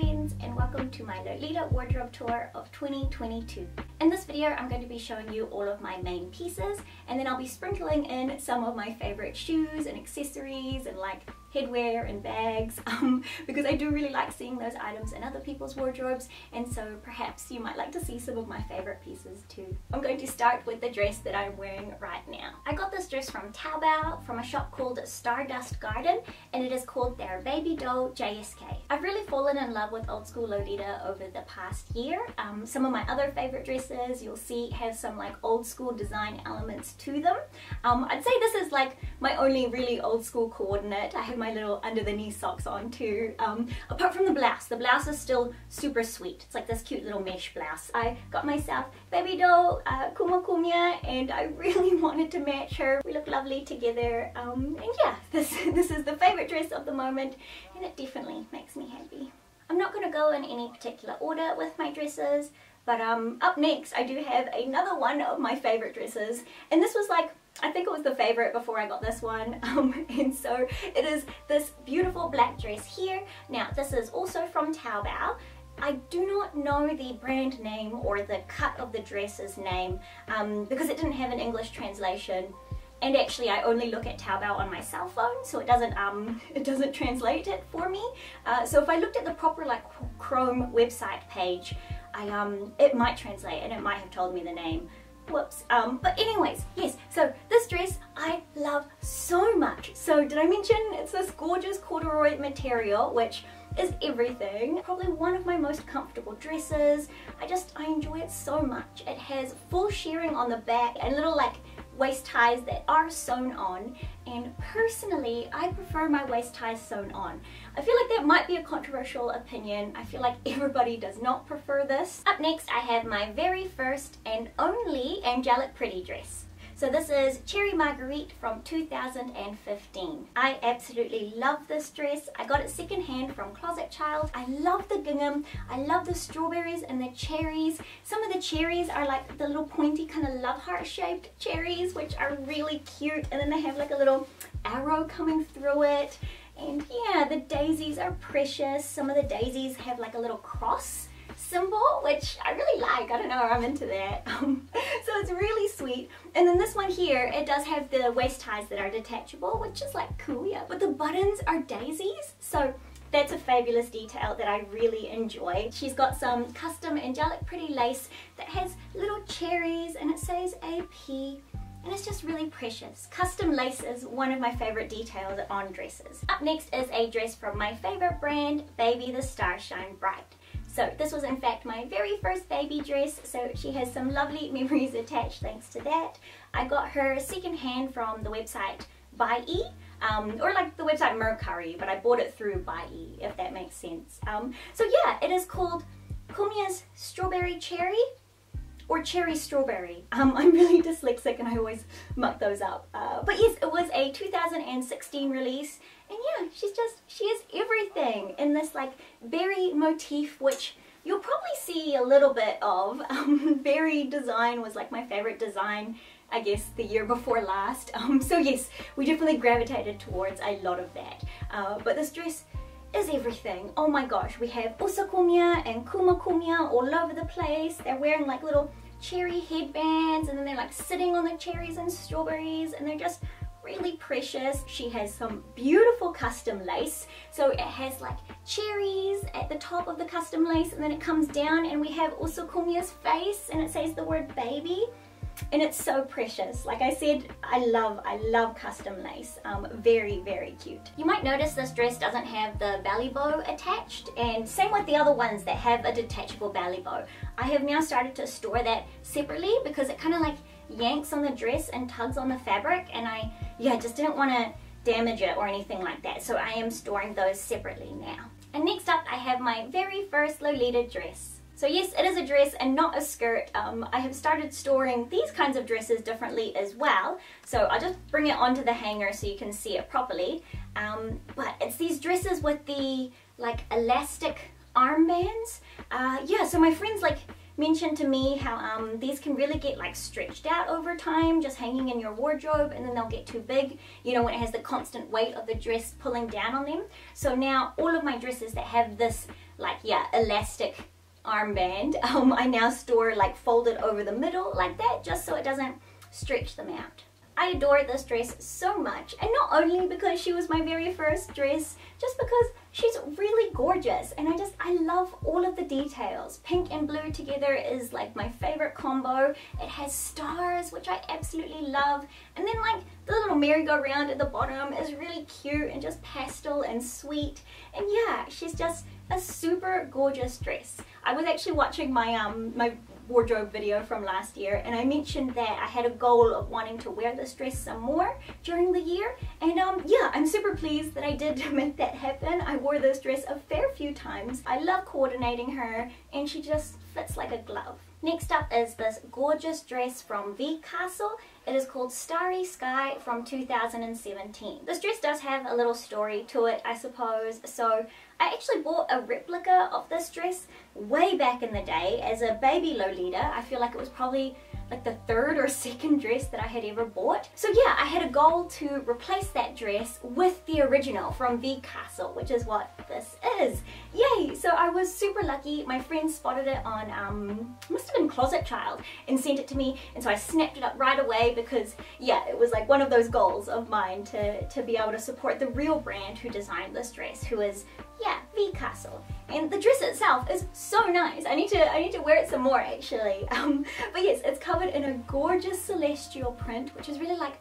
friends and welcome to my Lolita wardrobe tour of 2022. In this video I'm going to be showing you all of my main pieces and then I'll be sprinkling in some of my favorite shoes and accessories and like headwear and bags um, because I do really like seeing those items in other people's wardrobes and so perhaps you might like to see some of my favorite pieces too. I'm going to start with the dress that I'm wearing right now. I got this dress from Taobao from a shop called Stardust Garden and it is called their Baby Doll JSK. I've really fallen in love with old school Lolita over the past year. Um, some of my other favorite dresses you'll see have some like old school design elements to them. Um, I'd say this is like my only really old school coordinate. I have my little under the knee socks on too. Um, apart from the blouse, the blouse is still super sweet. It's like this cute little mesh blouse. I got myself baby doll uh, and I really wanted to match her. We look lovely together um, and yeah, this, this is the favorite dress of the moment and it definitely makes me happy. I'm not going to go in any particular order with my dresses but um, up next I do have another one of my favorite dresses and this was like I think it was the favorite before I got this one um, and so it is this beautiful black dress here. Now this is also from Taobao. I do not know the brand name or the cut of the dress's name um, because it didn't have an English translation and actually I only look at Taobao on my cell phone so it doesn't um it doesn't translate it for me. Uh, so if I looked at the proper like Chrome website page I um it might translate and it might have told me the name. Whoops. Um but anyways yes so this dress i love so much. So did i mention it's this gorgeous corduroy material which is everything. Probably one of my most comfortable dresses. I just i enjoy it so much. It has full shirring on the back and little like waist ties that are sewn on and personally I prefer my waist ties sewn on. I feel like that might be a controversial opinion. I feel like everybody does not prefer this. Up next I have my very first and only Angelic Pretty dress. So this is Cherry Marguerite from 2015. I absolutely love this dress. I got it secondhand from Closet Child. I love the gingham. I love the strawberries and the cherries. Some of the cherries are like the little pointy kind of love heart shaped cherries which are really cute and then they have like a little arrow coming through it. And yeah, the daisies are precious. Some of the daisies have like a little cross symbol, which I really like. I don't know, I'm into that. Um, so it's really sweet. And then this one here, it does have the waist ties that are detachable, which is like cool, yeah. But the buttons are daisies, so that's a fabulous detail that I really enjoy. She's got some custom angelic pretty lace that has little cherries and it says AP and it's just really precious. Custom lace is one of my favorite details on dresses. Up next is a dress from my favorite brand, Baby the Stars Shine Bright. So this was in fact my very first baby dress, so she has some lovely memories attached thanks to that. I got her second hand from the website Buyee, um, or like the website Mercari, but I bought it through Buyee, if that makes sense. Um, so yeah, it is called Kumya's Strawberry Cherry, or cherry strawberry. Um, I'm really dyslexic and I always muck those up. Uh, but yes, it was a 2016 release and yeah, she's just, she is everything in this like berry motif which you'll probably see a little bit of. Um, berry design was like my favorite design I guess the year before last. Um, so yes, we definitely gravitated towards a lot of that. Uh, but this dress is everything. Oh my gosh, we have Usakumya and Kumakumya all over the place. They're wearing like little cherry headbands and then they're like sitting on the cherries and strawberries and they're just really precious. She has some beautiful custom lace. So it has like cherries at the top of the custom lace and then it comes down and we have also Usakumya's face and it says the word baby and it's so precious. Like I said, I love, I love custom lace. Um, very, very cute. You might notice this dress doesn't have the belly bow attached and same with the other ones that have a detachable belly bow. I have now started to store that separately because it kind of like yanks on the dress and tugs on the fabric and I, yeah, just didn't want to damage it or anything like that. So I am storing those separately now. And next up I have my very first Lolita dress. So yes, it is a dress and not a skirt. Um, I have started storing these kinds of dresses differently as well. So I'll just bring it onto the hanger so you can see it properly. Um, but it's these dresses with the like elastic armbands. Uh, yeah, so my friends like mentioned to me how um, these can really get like stretched out over time, just hanging in your wardrobe, and then they'll get too big, you know, when it has the constant weight of the dress pulling down on them. So now all of my dresses that have this like, yeah, elastic armband, um, I now store like folded over the middle like that, just so it doesn't stretch them out. I adore this dress so much, and not only because she was my very first dress, just because she's really gorgeous, and I just, I love all of the details. Pink and blue together is like my favorite combo. It has stars, which I absolutely love, and then like the little merry-go-round at the bottom is really cute and just pastel and sweet, and yeah, she's just a super gorgeous dress. I was actually watching my um my wardrobe video from last year and I mentioned that I had a goal of wanting to wear this dress some more during the year and um yeah I'm super pleased that I did make that happen. I wore this dress a fair few times. I love coordinating her and she just fits like a glove Next up is this gorgeous dress from V Castle. It is called Starry Sky from 2017. This dress does have a little story to it, I suppose. So I actually bought a replica of this dress way back in the day as a baby Lolita. I feel like it was probably like the third or second dress that I had ever bought. So yeah, I had a goal to replace that dress with the original from V Castle, which is what this is. Yay! So I was super lucky. My friend spotted it on, um, must have been Closet Child and sent it to me. And so I snapped it up right away because yeah, it was like one of those goals of mine to, to be able to support the real brand who designed this dress, who is, yeah, V Castle and the dress itself is so nice. I need to I need to wear it some more actually. Um, but yes, it's covered in a gorgeous celestial print, which is really like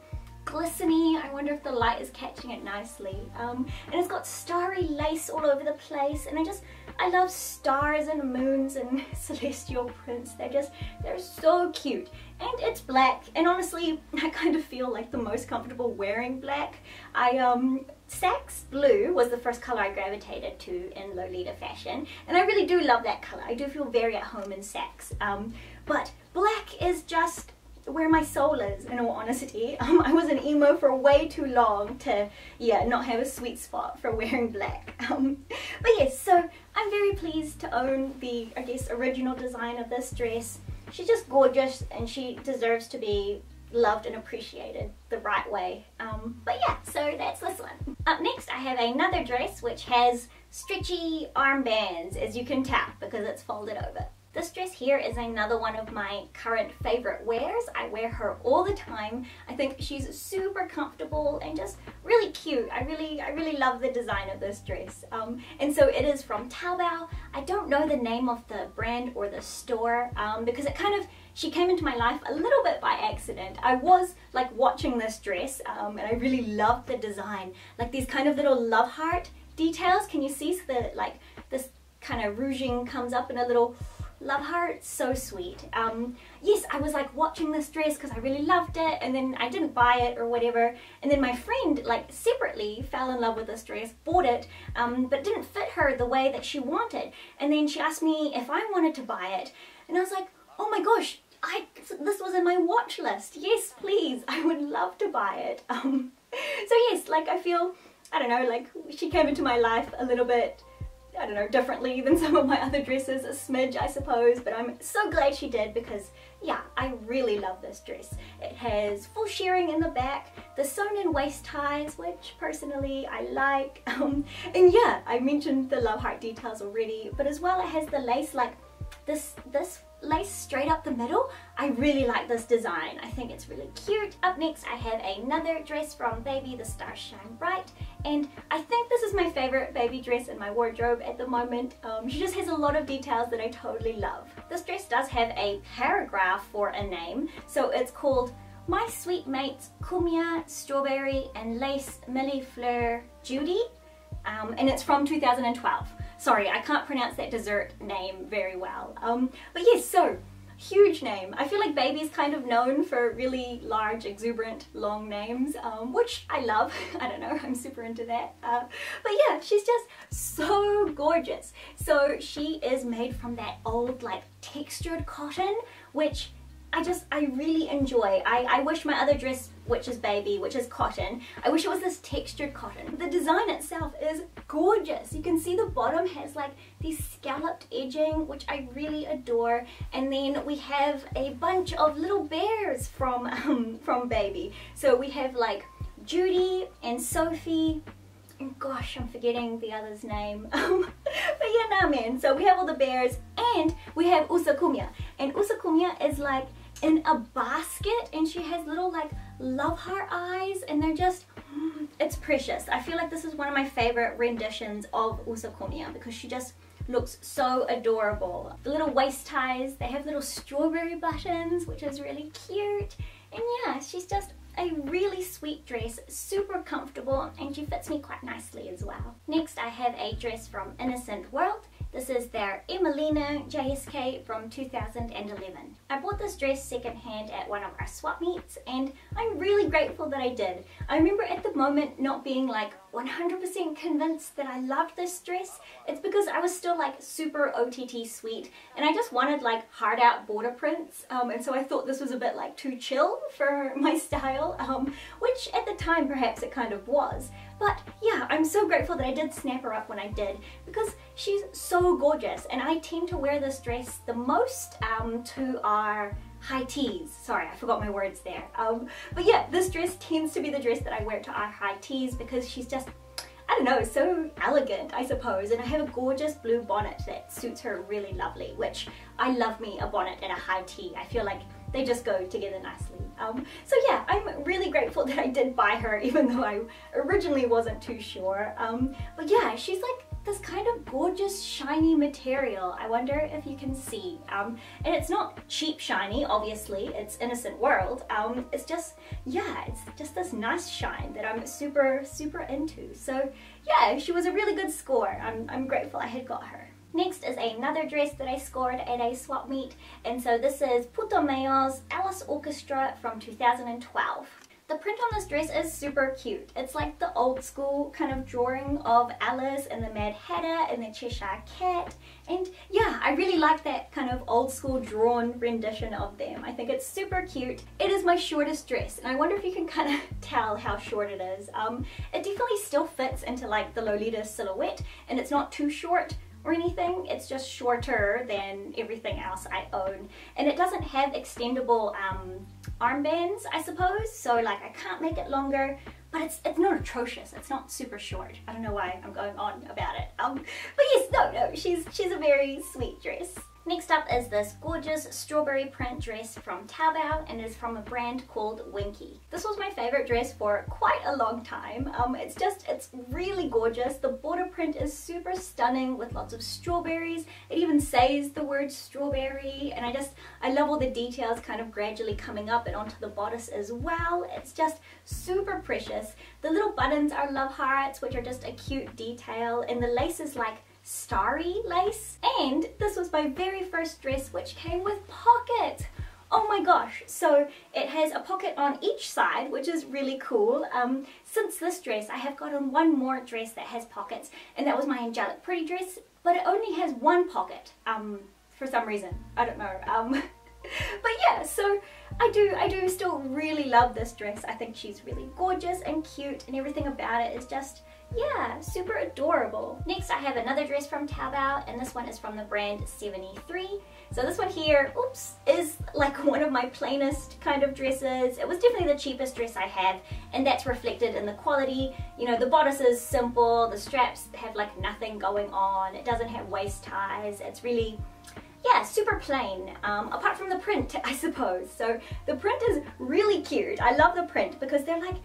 glistening. I wonder if the light is catching it nicely. Um, and it's got starry lace all over the place, and I just I love stars and moons and celestial prints. They're just they're so cute. And it's black, and honestly, I kind of feel like the most comfortable wearing black. I um Sax Blue was the first color I gravitated to in Lolita fashion, and I really do love that color. I do feel very at home in Sax. Um, but black is just where my soul is, in all honesty. Um, I was an emo for way too long to, yeah, not have a sweet spot for wearing black. Um, but yes, so I'm very pleased to own the, I guess, original design of this dress. She's just gorgeous and she deserves to be loved and appreciated the right way. Um, but yeah, so that's this one. Up next I have another dress which has stretchy armbands as you can tell because it's folded over. This dress here is another one of my current favorite wears. I wear her all the time. I think she's super comfortable and just really cute. I really, I really love the design of this dress. Um, and so it is from Taobao. I don't know the name of the brand or the store um, because it kind of, she came into my life a little bit by accident. I was like watching this dress um, and I really loved the design. Like these kind of little love heart details. Can you see so the like this kind of ruching comes up in a little love heart so sweet um yes i was like watching this dress because i really loved it and then i didn't buy it or whatever and then my friend like separately fell in love with this dress bought it um but didn't fit her the way that she wanted and then she asked me if i wanted to buy it and i was like oh my gosh I, this was in my watch list. Yes, please. I would love to buy it. Um, so yes, like I feel, I don't know, like she came into my life a little bit I don't know, differently than some of my other dresses, a smidge I suppose, but I'm so glad she did because yeah, I really love this dress. It has full shirring in the back, the sewn in waist ties, which personally I like, um, and yeah, I mentioned the love heart details already, but as well it has the lace like this, this lace straight up the middle. I really like this design. I think it's really cute. Up next I have another dress from Baby The Stars Shine Bright and I think this is my favorite baby dress in my wardrobe at the moment. Um, she just has a lot of details that I totally love. This dress does have a paragraph for a name so it's called My Sweet Mates Kumya Strawberry and Lace Millefleur Judy um, and it's from 2012. Sorry, I can't pronounce that dessert name very well. Um, but yes, so huge name. I feel like Baby's kind of known for really large, exuberant, long names, um, which I love. I don't know, I'm super into that. Uh, but yeah, she's just so gorgeous. So she is made from that old like textured cotton, which I just, I really enjoy. I, I wish my other dress, which is baby, which is cotton, I wish it was this textured cotton. The design itself is gorgeous. You can see the bottom has like this scalloped edging, which I really adore. And then we have a bunch of little bears from, um, from baby. So we have like Judy and Sophie gosh, I'm forgetting the other's name. Um, but yeah, nah, man. So we have all the bears, and we have Usakumya. And Usakumya is like in a basket, and she has little like love heart eyes, and they're just, mm, it's precious. I feel like this is one of my favorite renditions of Usakumya because she just looks so adorable. The little waist ties, they have little strawberry buttons, which is really cute. And yeah, she's just a really sweet dress, super comfortable, and she fits me quite nicely as well. Next I have a dress from Innocent World. This is their Emelina JSK from 2011. I bought this dress secondhand at one of our swap meets and I'm really grateful that I did. I remember at the moment not being like 100% convinced that I loved this dress. It's because I was still like super OTT sweet and I just wanted like hard out border prints um, and so I thought this was a bit like too chill for my style um, which at the time perhaps it kind of was. But yeah, I'm so grateful that I did snap her up when I did because she's so gorgeous and I tend to wear this dress the most um, to our high teas. Sorry, I forgot my words there. Um, but yeah, this dress tends to be the dress that I wear to our high teas because she's just I don't know, so elegant, I suppose. And I have a gorgeous blue bonnet that suits her really lovely, which I love me a bonnet and a high tea. I feel like they just go together nicely. Um, so yeah, I'm really grateful that I did buy her, even though I originally wasn't too sure. Um, but yeah, she's like this kind of gorgeous shiny material. I wonder if you can see. Um, and it's not cheap shiny, obviously, it's Innocent World. Um, it's just, yeah, it's just this nice shine that I'm super, super into. So yeah, she was a really good score. I'm, I'm grateful I had got her. Next is another dress that I scored at a swap meet, and so this is Putumayo's Alice Orchestra from 2012. The print on this dress is super cute. It's like the old school kind of drawing of Alice and the Mad Hatter and the Cheshire Cat. And yeah, I really like that kind of old school drawn rendition of them. I think it's super cute. It is my shortest dress and I wonder if you can kind of tell how short it is. Um, it definitely still fits into like the Lolita silhouette and it's not too short or anything. It's just shorter than everything else I own. And it doesn't have extendable um, armbands, I suppose. So like I can't make it longer, but it's it's not atrocious. It's not super short. I don't know why I'm going on about it. Um, but yes, no, no, she's she's a very sweet dress. Next up is this gorgeous strawberry print dress from Taobao and is from a brand called Winky. This was my favorite dress for quite a long time. Um, it's just, it's really gorgeous. The border print is super stunning with lots of strawberries. It even says the word strawberry and I just, I love all the details kind of gradually coming up and onto the bodice as well. It's just super precious. The little buttons are love hearts which are just a cute detail and the lace is like starry lace. And this was my very first dress which came with pockets. Oh my gosh, so it has a pocket on each side, which is really cool. Um, since this dress, I have gotten one more dress that has pockets, and that was my Angelic Pretty dress, but it only has one pocket, um, for some reason. I don't know. Um, but yeah, so I do, I do still really love this dress. I think she's really gorgeous and cute, and everything about it is just yeah, super adorable. Next I have another dress from Taobao and this one is from the brand 73. So this one here, oops, is like one of my plainest kind of dresses. It was definitely the cheapest dress I have and that's reflected in the quality. You know, the bodice is simple, the straps have like nothing going on, it doesn't have waist ties, it's really yeah, super plain, um, apart from the print, I suppose. So the print is really cute. I love the print because they're like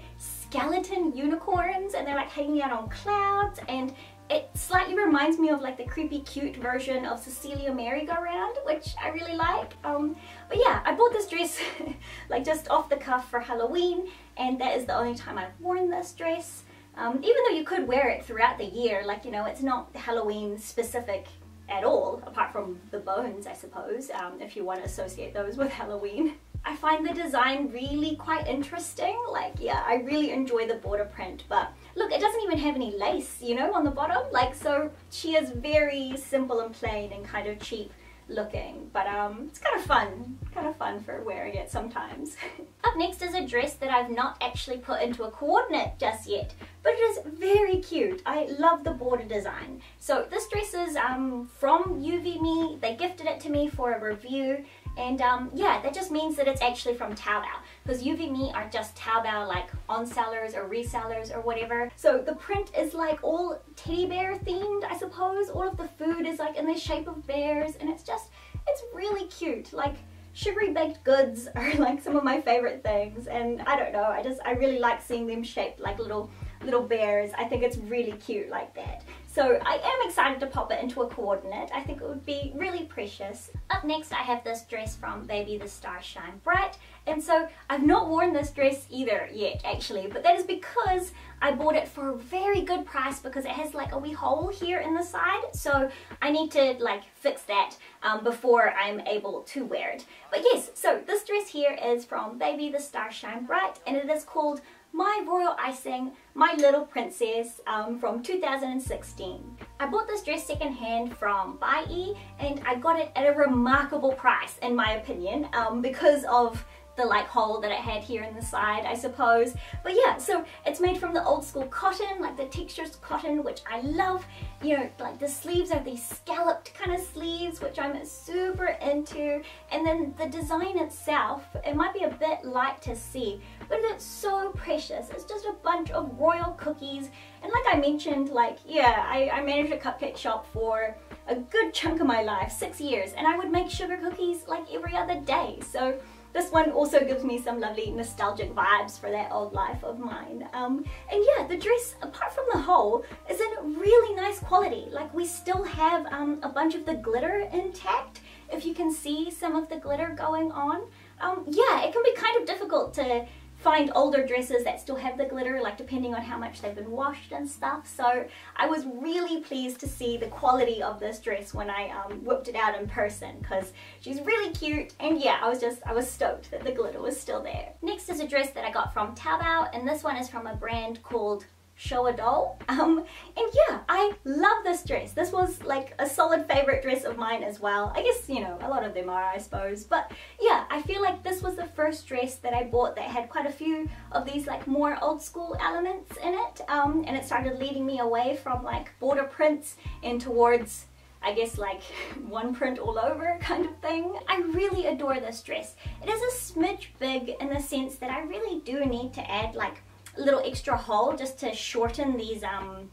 skeleton unicorns and they're like hanging out on clouds and it slightly reminds me of like the creepy cute version of Cecilia Merry-Go-Round, which I really like. Um, but yeah, I bought this dress like just off the cuff for Halloween and that is the only time I've worn this dress. Um, even though you could wear it throughout the year, like, you know, it's not Halloween specific at all, apart from the bones, I suppose, um, if you want to associate those with Halloween. I find the design really quite interesting. Like, yeah, I really enjoy the border print, but look, it doesn't even have any lace, you know, on the bottom. Like, so she is very simple and plain and kind of cheap. looking but um it's kind of fun kind of fun for wearing it sometimes up next is a dress that I've not actually put into a coordinate just yet but it is very cute I love the border design so this dress is um from UV Me they gifted it to me for a review and um, yeah, that just means that it's actually from Taobao because UV Me are just Taobao like on sellers or resellers or whatever. So the print is like all teddy bear themed, I suppose. All of the food is like in the shape of bears and it's just, it's really cute. Like sugary baked goods are like some of my favorite things and I don't know, I just, I really like seeing them shaped like little little bears. I think it's really cute like that. So I am excited to pop it into a coordinate. I think it would be really precious. Up next I have this dress from Baby the Stars Shine Bright. And so I've not worn this dress either yet actually, but that is because I bought it for a very good price because it has like a wee hole here in the side. So I need to like fix that um, before I'm able to wear it. But yes, so this dress here is from Baby the Stars Shine Bright and it is called my Royal Icing, My Little Princess um, from 2016. I bought this dress secondhand from Buyee and I got it at a remarkable price in my opinion um, because of the like hole that it had here in the side I suppose. But yeah so it's made from the old school cotton like the texture's cotton which I love. You know like the sleeves are these scalloped kind of sleeves which I'm super into. And then the design itself it might be a bit light to see but it's so precious. It's just a bunch of royal cookies. And like I mentioned like yeah I, I managed a cupcake shop for a good chunk of my life six years. And I would make sugar cookies like every other day. So this one also gives me some lovely nostalgic vibes for that old life of mine. Um, and yeah, the dress, apart from the hole, is in really nice quality. Like we still have um, a bunch of the glitter intact, if you can see some of the glitter going on. Um, yeah, it can be kind of difficult to find older dresses that still have the glitter like depending on how much they've been washed and stuff so I was really pleased to see the quality of this dress when I um, whipped it out in person because she's really cute and yeah I was just I was stoked that the glitter was still there. Next is a dress that I got from Taobao and this one is from a brand called show a doll. Um, and yeah, I love this dress. This was like a solid favorite dress of mine as well. I guess, you know, a lot of them are, I suppose. But yeah, I feel like this was the first dress that I bought that had quite a few of these like more old school elements in it. Um, and it started leading me away from like border prints and towards I guess like one print all over kind of thing. I really adore this dress. It is a smidge big in the sense that I really do need to add like little extra hole just to shorten these um,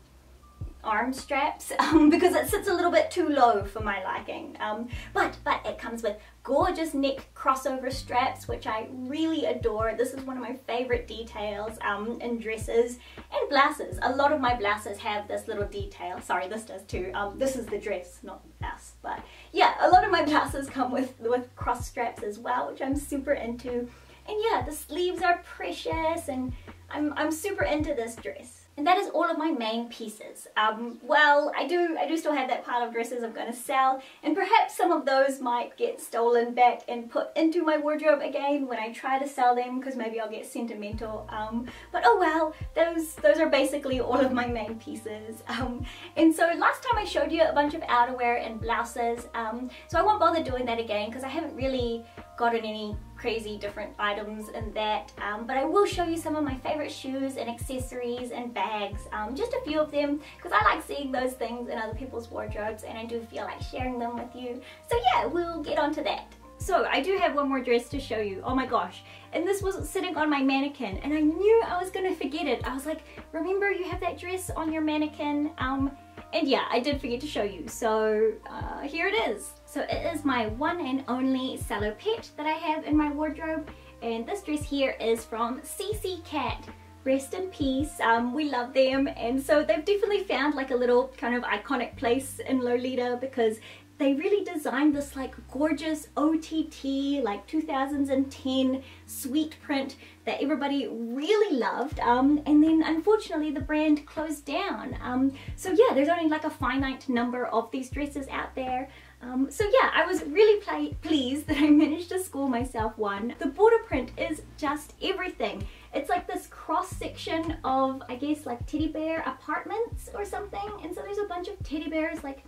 arm straps um, because it sits a little bit too low for my liking. Um, but, but it comes with gorgeous neck crossover straps which I really adore. This is one of my favorite details um, in dresses and blouses. A lot of my blouses have this little detail. Sorry, this does too. Um, this is the dress, not the blouse. But yeah, a lot of my blouses come with, with cross straps as well, which I'm super into. And yeah, the sleeves are precious and I'm, I'm super into this dress. And that is all of my main pieces. Um, well, I do I do still have that pile of dresses I'm going to sell, and perhaps some of those might get stolen back and put into my wardrobe again when I try to sell them, because maybe I'll get sentimental. Um, but oh well, those those are basically all of my main pieces. Um, and so last time I showed you a bunch of outerwear and blouses, um, so I won't bother doing that again because I haven't really gotten any crazy different items in that um, but I will show you some of my favorite shoes and accessories and bags um, just a few of them because I like seeing those things in other people's wardrobes and I do feel like sharing them with you so yeah we'll get on to that so I do have one more dress to show you. Oh my gosh. And this was sitting on my mannequin and I knew I was to forget it. I was like, remember you have that dress on your mannequin? Um, and yeah, I did forget to show you. So uh, here it is. So it is my one and only salopette that I have in my wardrobe. And this dress here is from CC Cat. Rest in peace. Um, we love them. And so they've definitely found like a little kind of iconic place in Lolita because they really designed this like gorgeous OTT like 2010 sweet print that everybody really loved um, and then unfortunately the brand closed down. Um, so yeah there's only like a finite number of these dresses out there. Um, so yeah I was really pleased that I managed to score myself one. The border print is just everything. It's like this cross section of I guess like teddy bear apartments or something and so there's a bunch of teddy bears like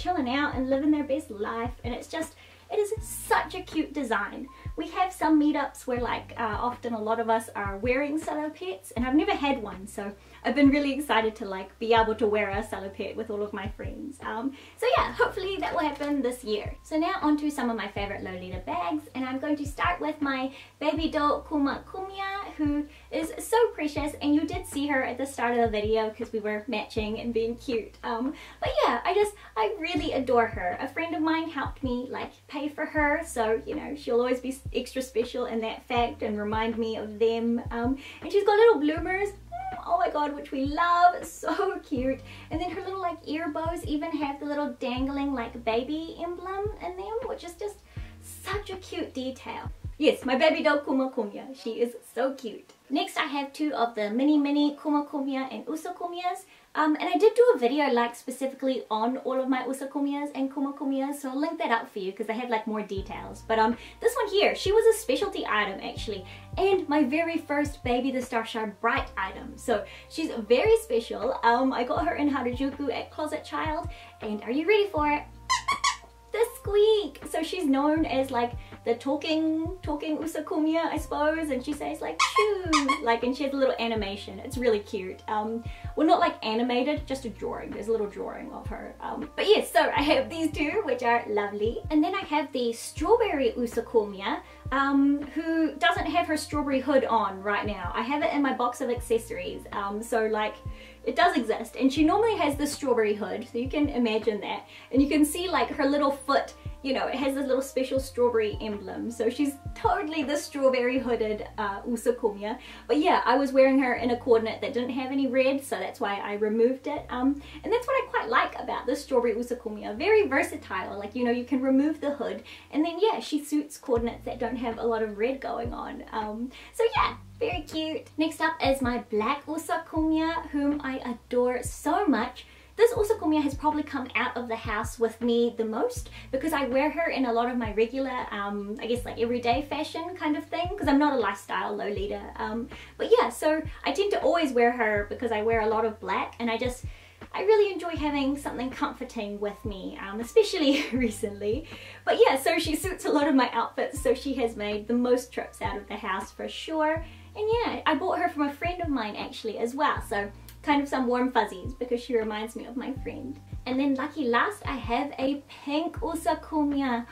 chilling out and living their best life and it's just it is such a cute design. We have some meetups where like uh, often a lot of us are wearing Salopettes and I've never had one so I've been really excited to like be able to wear a Salopette with all of my friends. Um, so yeah, hopefully that will happen this year. So now onto some of my favorite Lolita bags and I'm going to start with my baby doll Kumakumya who is so precious and you did see her at the start of the video because we were matching and being cute. Um, but yeah, I just, I really adore her. A friend of mine helped me like pay for her so you know she'll always be extra special in that fact and remind me of them. Um, and she's got little bloomers oh my god, which we love, so cute. And then her little like ear bows even have the little dangling like baby emblem in them, which is just such a cute detail. Yes, my baby doll Kumakumya, she is so cute. Next I have two of the mini mini Kumakumya and Usakumyas. Um, and I did do a video like specifically on all of my Usakumyas and Kumakumyas, so I'll link that up for you because I have like more details. But um, this one here, she was a specialty item actually, and my very first Baby the Stars Shine Bright item. So she's very special. Um, I got her in Harajuku at Closet Child, and are you ready for it? the squeak! So she's known as like the talking, talking Usakumya, I suppose, and she says like shoo, like, and she has a little animation. It's really cute. Um, well, not like animated, just a drawing. There's a little drawing of her. Um, but yes, so I have these two, which are lovely. And then I have the strawberry Usakumya, um, who doesn't have her strawberry hood on right now. I have it in my box of accessories. Um, so like, it does exist. And she normally has the strawberry hood, so you can imagine that. And you can see like her little foot you know, it has this little special strawberry emblem. So she's totally the strawberry hooded uh. But yeah, I was wearing her in a coordinate that didn't have any red, so that's why I removed it. Um, and that's what I quite like about the strawberry Usakumya. Very versatile, like, you know, you can remove the hood. And then yeah, she suits coordinates that don't have a lot of red going on. Um, so yeah, very cute. Next up is my black Usakumya, whom I adore so much. This Usakumya has probably come out of the house with me the most because I wear her in a lot of my regular, um, I guess like everyday fashion kind of thing because I'm not a lifestyle Lolita. Um, but yeah, so I tend to always wear her because I wear a lot of black and I just, I really enjoy having something comforting with me, um, especially recently. But yeah, so she suits a lot of my outfits, so she has made the most trips out of the house for sure. And yeah, I bought her from a friend of mine actually as well, so kind of some warm fuzzies because she reminds me of my friend. And then lucky last, I have a pink Usakumya.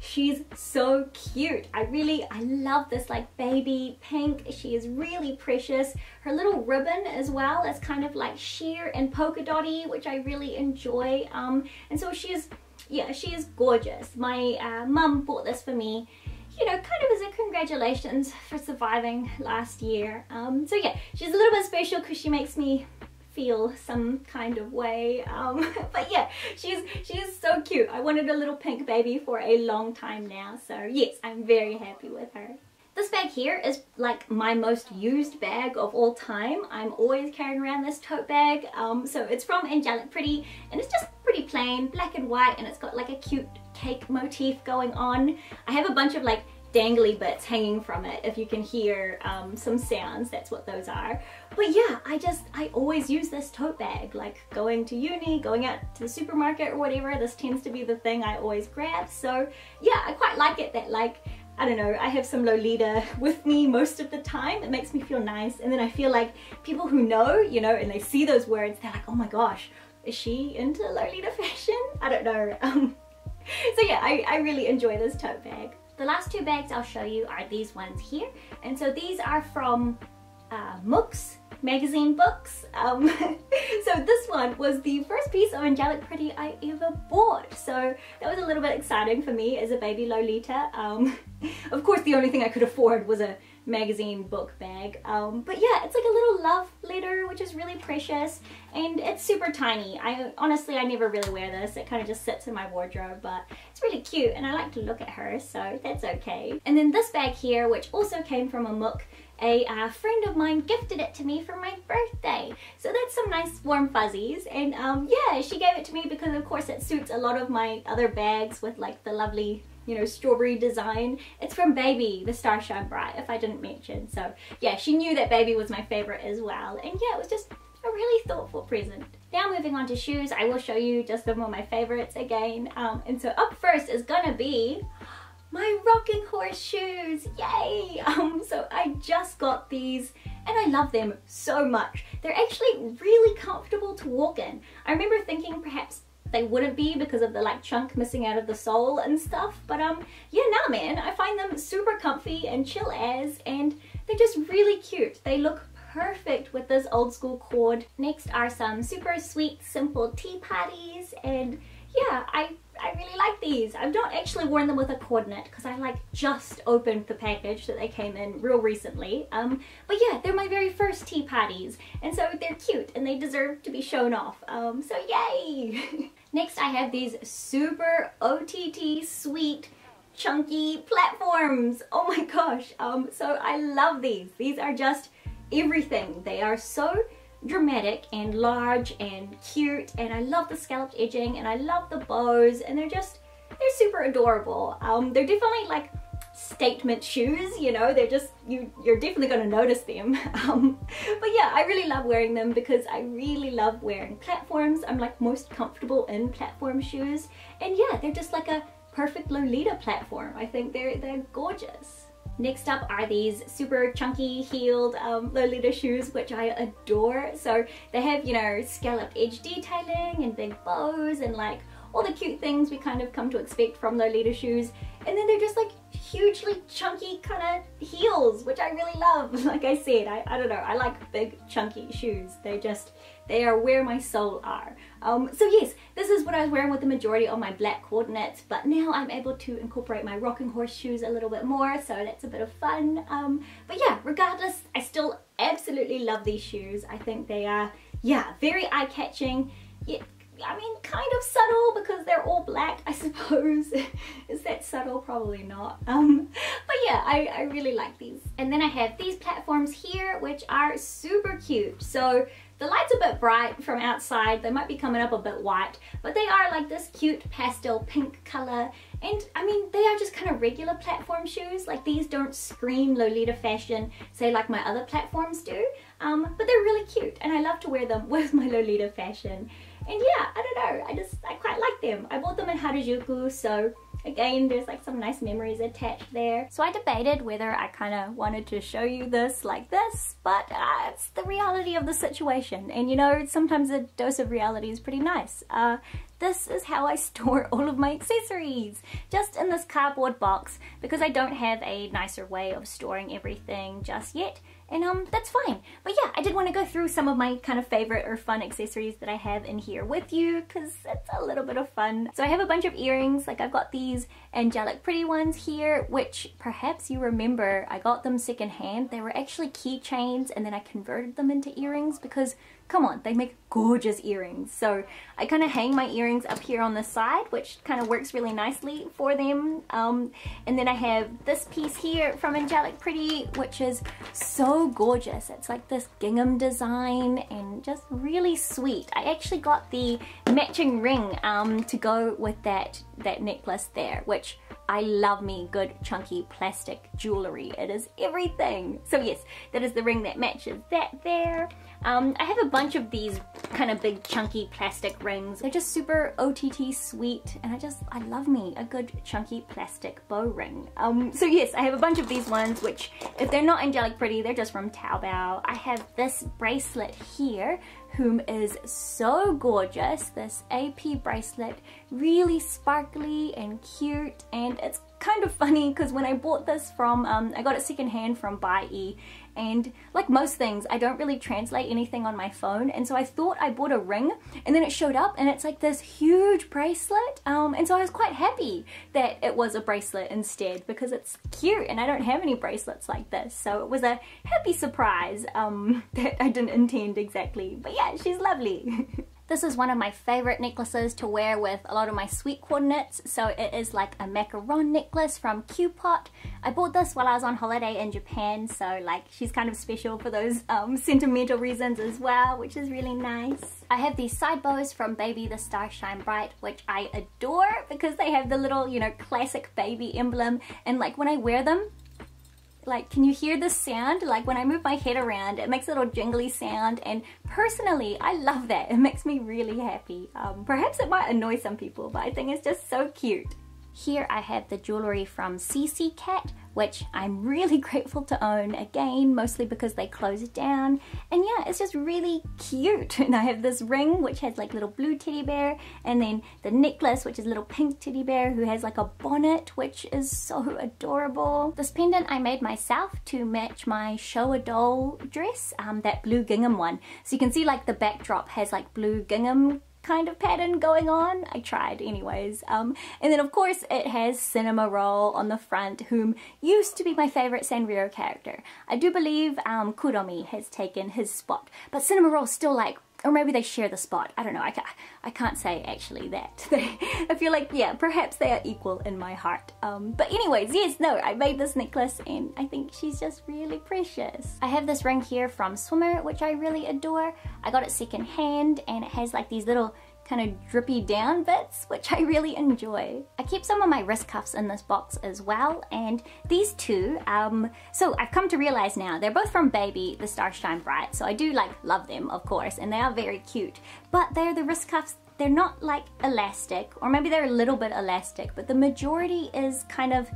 She's so cute. I really, I love this like baby pink. She is really precious. Her little ribbon as well is kind of like sheer and polka dotty, which I really enjoy. Um, and so she is, yeah, she is gorgeous. My uh, mum bought this for me you know, kind of as a congratulations for surviving last year. Um, so yeah, she's a little bit special because she makes me feel some kind of way. Um, but yeah, she's she's so cute. I wanted a little pink baby for a long time now. So yes, I'm very happy with her. This bag here is like my most used bag of all time. I'm always carrying around this tote bag. Um, so it's from Angelic Pretty and it's just pretty plain, black and white, and it's got like a cute cake motif going on. I have a bunch of like dangly bits hanging from it. If you can hear um, some sounds, that's what those are. But yeah, I just, I always use this tote bag, like going to uni, going out to the supermarket or whatever, this tends to be the thing I always grab. So yeah, I quite like it that like, I don't know, I have some Lolita with me most of the time. It makes me feel nice. And then I feel like people who know, you know, and they see those words, they're like, oh my gosh, is she into Lolita fashion? I don't know. Um, so yeah, I, I really enjoy this tote bag. The last two bags I'll show you are these ones here. And so these are from uh, Mooks magazine books. Um, so this one was the first piece of Angelic Pretty I ever bought. So that was a little bit exciting for me as a baby Lolita. Um, of course the only thing I could afford was a magazine book bag. Um, but yeah, it's like a little love letter, which is really precious. And it's super tiny. I Honestly, I never really wear this. It kind of just sits in my wardrobe, but it's really cute and I like to look at her, so that's okay. And then this bag here, which also came from a Mook, a uh, friend of mine gifted it to me for my birthday. So that's some nice warm fuzzies. And um, yeah, she gave it to me because of course it suits a lot of my other bags with like the lovely you know, strawberry design. It's from Baby, the Stars Shine Bright, if I didn't mention. So yeah, she knew that Baby was my favorite as well. And yeah, it was just a really thoughtful present. Now moving on to shoes, I will show you just some of my favorites again. Um, and so up first is gonna be my rocking horse shoes, yay! Um, so I just got these and I love them so much. They're actually really comfortable to walk in. I remember thinking perhaps they wouldn't be because of the like chunk missing out of the sole and stuff, but um, yeah, nah man, I find them super comfy and chill as, and they're just really cute. They look perfect with this old school cord. Next are some super sweet, simple tea parties, and yeah, I I really like these. I've not actually worn them with a coordinate because I like just opened the package that they came in real recently. Um, but yeah, they're my very first tea parties and so they're cute and they deserve to be shown off. Um, so yay! Next I have these super OTT sweet chunky platforms. Oh my gosh. Um, so I love these. These are just everything. They are so dramatic and large and cute and I love the scalloped edging and I love the bows and they're just they're super adorable um, they're definitely like statement shoes you know they're just you you're definitely going to notice them. Um, but yeah I really love wearing them because I really love wearing platforms. I'm like most comfortable in platform shoes. And yeah they're just like a perfect Lolita platform. I think they're they're gorgeous. Next up are these super chunky heeled um, Lolita shoes, which I adore. So they have, you know, scalloped edge detailing and big bows and like all the cute things we kind of come to expect from Lolita shoes. And then they're just like hugely chunky kind of heels, which I really love. Like I said, I, I don't know, I like big chunky shoes. They just, they are where my soul are. Um, so yes, this is what I was wearing with the majority of my black coordinates, but now I'm able to incorporate my rocking horse shoes a little bit more, so that's a bit of fun. Um, but yeah, regardless, I still absolutely love these shoes. I think they are, yeah, very eye-catching, yet I mean, kind of subtle because they're all black, I suppose. Is that subtle? Probably not. Um, but yeah, I, I really like these. And then I have these platforms here, which are super cute. So the light's a bit bright from outside. They might be coming up a bit white, but they are like this cute pastel pink color. And I mean, they are just kind of regular platform shoes. Like these don't scream Lolita fashion, say like my other platforms do. Um, but they're really cute and I love to wear them with my Lolita fashion. And yeah, I don't know, I just, I quite like them. I bought them in Harajuku, so Again, there's like some nice memories attached there. So I debated whether I kind of wanted to show you this like this, but uh, it's the reality of the situation. And you know, sometimes a dose of reality is pretty nice. Uh, this is how I store all of my accessories, just in this cardboard box, because I don't have a nicer way of storing everything just yet and um that's fine. But yeah I did want to go through some of my kind of favorite or fun accessories that I have in here with you because it's a little bit of fun. So I have a bunch of earrings like I've got these angelic pretty ones here which perhaps you remember I got them secondhand. They were actually keychains and then I converted them into earrings because come on, they make gorgeous earrings. So I kind of hang my earrings up here on the side, which kind of works really nicely for them. Um, and then I have this piece here from Angelic Pretty, which is so gorgeous. It's like this gingham design and just really sweet. I actually got the matching ring um, to go with that, that necklace there, which I love me good chunky plastic jewelry. It is everything. So yes, that is the ring that matches that there. Um, I have a bunch of these kind of big chunky plastic rings. They're just super OTT sweet and I just, I love me a good chunky plastic bow ring. Um, so yes, I have a bunch of these ones which if they're not angelic pretty, they're just from Taobao. I have this bracelet here whom is so gorgeous. This AP bracelet, really sparkly and cute and it's kind of funny because when I bought this from, um, I got it secondhand from Buyee and like most things I don't really translate anything on my phone and so I thought I bought a ring and then it showed up and it's like this huge bracelet um, and so I was quite happy that it was a bracelet instead because it's cute and I don't have any bracelets like this so it was a happy surprise um, that I didn't intend exactly. But yeah she's lovely This is one of my favorite necklaces to wear with a lot of my sweet coordinates. So it is like a macaron necklace from Qpot. I bought this while I was on holiday in Japan. So like she's kind of special for those um, sentimental reasons as well, which is really nice. I have these side bows from Baby the Stars Shine Bright, which I adore because they have the little, you know, classic baby emblem. And like when I wear them, Like, can you hear the sound? Like when I move my head around, it makes a little jingly sound. And personally, I love that. It makes me really happy. Um, perhaps it might annoy some people, but I think it's just so cute. Here I have the jewellery from CC Cat, which I'm really grateful to own, again, mostly because they closed it down. And yeah, it's just really cute. And I have this ring, which has like little blue teddy bear, and then the necklace, which is little pink teddy bear who has like a bonnet, which is so adorable. This pendant I made myself to match my Show a Doll dress, um, that blue gingham one. So you can see like the backdrop has like blue gingham kind of pattern going on. I tried anyways. Um, and then of course it has Cinnamoroll on the front, whom used to be my favourite Sanrio character. I do believe um, Kuromi has taken his spot, but Cinnamoroll's still like or maybe they share the spot. I don't know. I can't, I can't say actually that. I feel like, yeah, perhaps they are equal in my heart. Um, but anyways, yes, no, I made this necklace and I think she's just really precious. I have this ring here from Swimmer, which I really adore. I got it second hand and it has like these little kind of drippy down bits, which I really enjoy. I keep some of my wrist cuffs in this box as well, and these two, um, so I've come to realize now, they're both from Baby, the Stars Shine Bright, so I do like love them, of course, and they are very cute, but they're the wrist cuffs they're not like elastic, or maybe they're a little bit elastic, but the majority is kind of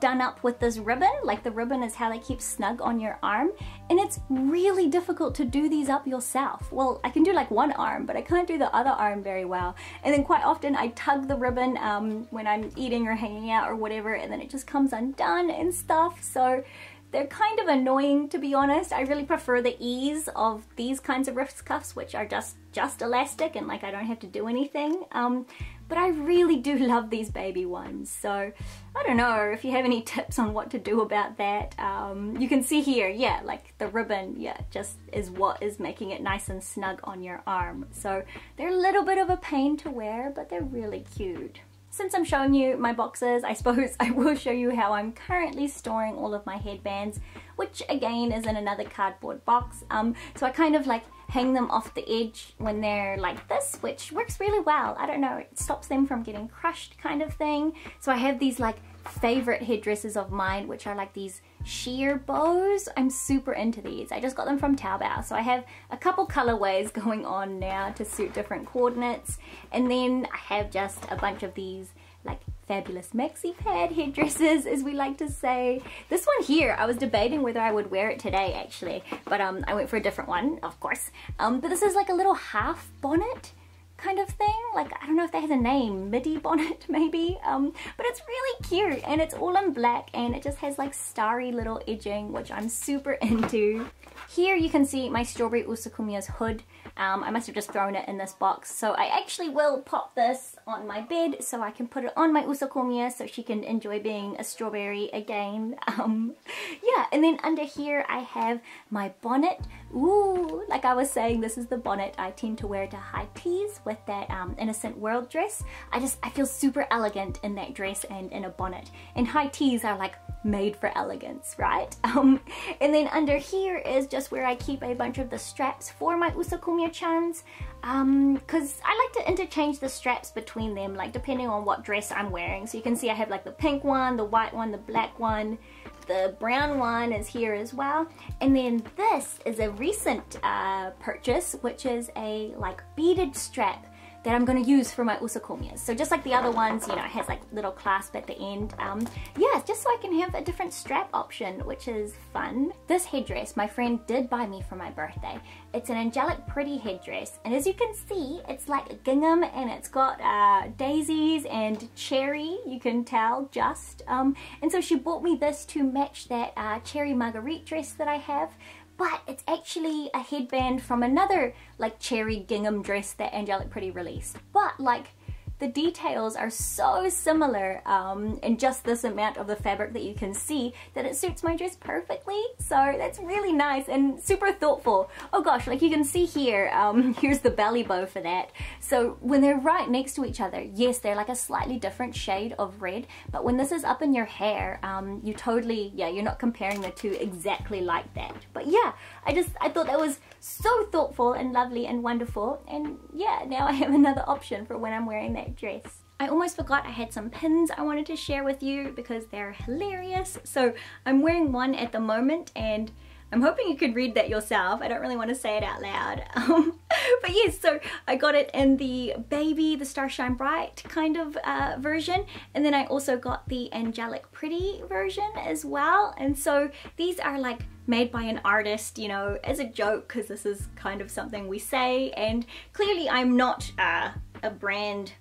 done up with this ribbon, like the ribbon is how they keep snug on your arm, and it's really difficult to do these up yourself. Well, I can do like one arm, but I can't do the other arm very well. And then quite often I tug the ribbon um, when I'm eating or hanging out or whatever, and then it just comes undone and stuff, so they're kind of annoying to be honest. I really prefer the ease of these kinds of wrist cuffs which are just just elastic and like I don't have to do anything. Um, but I really do love these baby ones. So I don't know if you have any tips on what to do about that. Um, you can see here, yeah, like the ribbon, yeah, just is what is making it nice and snug on your arm. So they're a little bit of a pain to wear, but they're really cute. Since I'm showing you my boxes, I suppose I will show you how I'm currently storing all of my headbands, which again is in another cardboard box. Um, so I kind of like hang them off the edge when they're like this, which works really well. I don't know, it stops them from getting crushed kind of thing. So I have these like favorite headdresses of mine, which are like these sheer bows. I'm super into these. I just got them from Taobao. So I have a couple colorways going on now to suit different coordinates. And then I have just a bunch of these like fabulous maxi pad headdresses as we like to say. This one here, I was debating whether I would wear it today actually, but um, I went for a different one, of course. Um, but this is like a little half bonnet kind of thing. Like, I don't know if that has a name, midi bonnet maybe. Um, but it's really cute and it's all in black and it just has like starry little edging, which I'm super into. Here you can see my Strawberry Usakumya's hood. Um, I must have just thrown it in this box. So I actually will pop this on my bed so I can put it on my Usakumya so she can enjoy being a strawberry again. Um, yeah, and then under here I have my bonnet. Ooh, like I was saying, this is the bonnet I tend to wear to high teas with that um, Innocent World dress. I just, I feel super elegant in that dress and in a bonnet. And high teas are like made for elegance, right? Um, and then under here is just where I keep a bunch of the straps for my Usakumya chans because um, I like to interchange the straps between them like depending on what dress I'm wearing. So you can see I have like the pink one, the white one, the black one, the brown one is here as well. And then this is a recent uh, purchase which is a like beaded strap that I'm going to use for my Usakumyas. So just like the other ones, you know, it has like little clasp at the end. Um, yeah, just so I can have a different strap option, which is fun. This headdress my friend did buy me for my birthday. It's an angelic pretty headdress. And as you can see, it's like a gingham and it's got uh, daisies and cherry, you can tell just. Um, and so she bought me this to match that uh, cherry marguerite dress that I have but it's actually a headband from another like cherry gingham dress that Angelic Pretty released. But like the details are so similar um, in just this amount of the fabric that you can see that it suits my dress perfectly. So that's really nice and super thoughtful. Oh gosh, like you can see here, um, here's the belly bow for that. So when they're right next to each other, yes, they're like a slightly different shade of red, but when this is up in your hair, um, you totally, yeah, you're not comparing the two exactly like that. But yeah, I just, I thought that was so thoughtful and lovely and wonderful. And yeah, now I have another option for when I'm wearing that dress. I almost forgot I had some pins I wanted to share with you because they're hilarious. So I'm wearing one at the moment and I'm hoping you could read that yourself. I don't really want to say it out loud. Um, but yes, so I got it in the baby, the Stars Shine Bright kind of uh, version. And then I also got the Angelic Pretty version as well. And so these are like made by an artist, you know, as a joke because this is kind of something we say. And clearly I'm not uh, a brand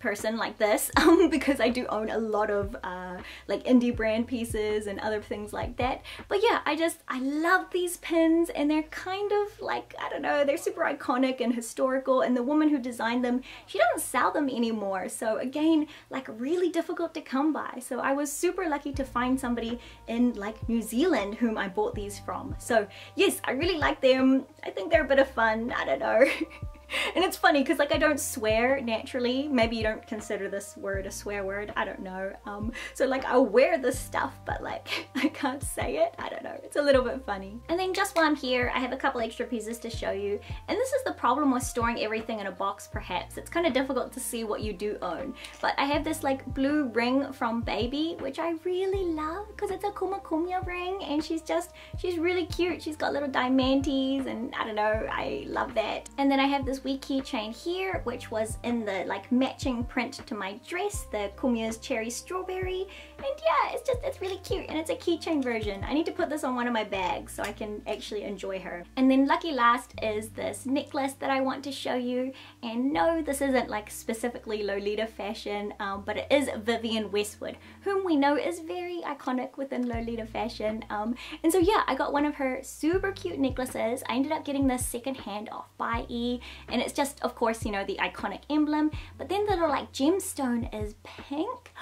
person like this um, because I do own a lot of uh, like indie brand pieces and other things like that. But yeah, I just, I love these pins and they're kind of like, I don't know, they're super iconic and historical and the woman who designed them, she doesn't sell them anymore. So again, like really difficult to come by. So I was super lucky to find somebody in like New Zealand whom I bought these from. So yes, I really like them. I think they're a bit of fun. I don't know. and it's funny because like I don't swear naturally. Maybe you don't consider this word a swear word. I don't know. Um, so like I'll wear this stuff, but like I can't say it. I don't know. It's a little bit funny. And then just while I'm here, I have a couple extra pieces to show you. And this is the problem with storing everything in a box perhaps. It's kind of difficult to see what you do own. But I have this like blue ring from Baby, which I really love because it's a Kumakumya ring and she's just, she's really cute. She's got little diamantes and I don't know, I love that. And then I have this wee keychain here, which was in the like matching print to my dress, the Kumya's Cherry Strawberry. And yeah, it's just, it's really cute and it's a keychain version. I need to put this on one of my bags so I can actually enjoy her. And then lucky last is this necklace that I want to show you. And no, this isn't like specifically Lolita fashion, um, but it is Vivienne Westwood, whom we know is very iconic within Lolita fashion. Um, and so yeah, I got one of her super cute necklaces. I ended up getting this second hand off by E and it's just of course you know the iconic emblem. But then the little like gemstone is pink.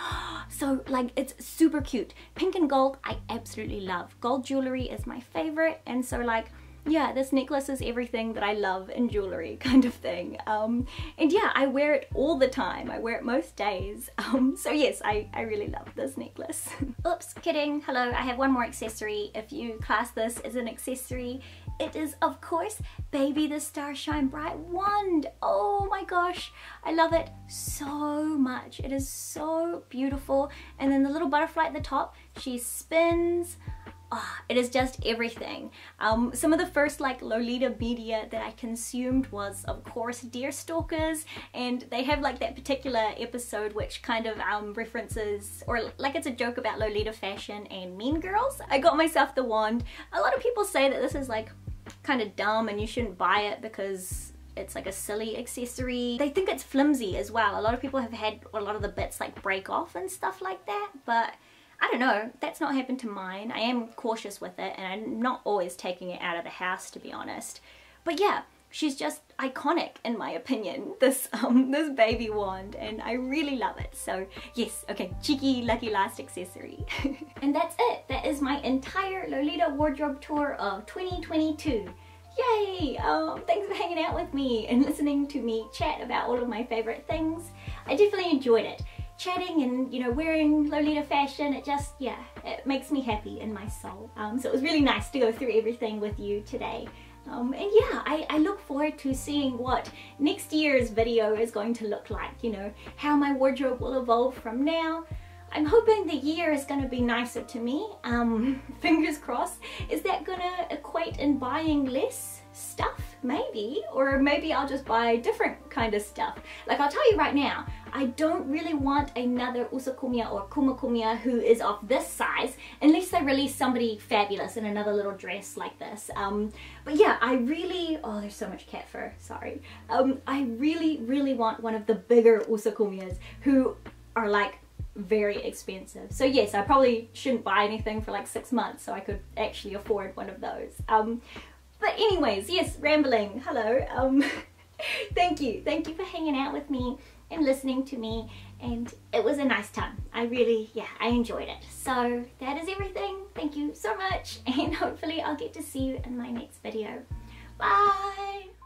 So like it's super cute. Pink and gold I absolutely love. Gold jewelry is my favorite. And so like yeah, this necklace is everything that I love in jewelry kind of thing. Um, and yeah, I wear it all the time. I wear it most days. Um, so yes, I, I really love this necklace. Oops, kidding. Hello, I have one more accessory. If you class this as an accessory, it is of course Baby the Stars Shine Bright wand. Oh my gosh, I love it so much. It is so beautiful. And then the little butterfly at the top, she spins. Oh, it is just everything. Um, some of the first like Lolita media that I consumed was of course Deerstalkers and they have like that particular episode which kind of um, references or like it's a joke about Lolita fashion and Mean Girls. I got myself the wand. A lot of people say that this is like kind of dumb and you shouldn't buy it because it's like a silly accessory. They think it's flimsy as well. A lot of people have had a lot of the bits like break off and stuff like that, but I don't know, that's not happened to mine. I am cautious with it and I'm not always taking it out of the house to be honest. But yeah, she's just iconic in my opinion, this um this baby wand and I really love it. So yes, okay, cheeky lucky last accessory. and that's it. That is my entire Lolita wardrobe tour of 2022. Yay! Um, thanks for hanging out with me and listening to me chat about all of my favorite things. I definitely enjoyed it chatting and you know wearing Lolita fashion it just yeah it makes me happy in my soul. Um, so it was really nice to go through everything with you today. Um, and yeah I, I look forward to seeing what next year's video is going to look like you know how my wardrobe will evolve from now. I'm hoping the year is going to be nicer to me. Um, fingers crossed. Is that gonna equate in buying less stuff maybe or maybe I'll just buy different kind of stuff like I'll tell you right now I don't really want another Usakumya or Kumakumya who is of this size unless they release somebody fabulous in another little dress like this. Um, but yeah, I really, oh there's so much cat fur, sorry. Um, I really, really want one of the bigger Usakumyas who are like very expensive. So yes, I probably shouldn't buy anything for like six months so I could actually afford one of those. Um, but anyways, yes, rambling, hello. Um, thank you, thank you for hanging out with me and listening to me and it was a nice time. I really, yeah, I enjoyed it. So that is everything. Thank you so much and hopefully I'll get to see you in my next video. Bye!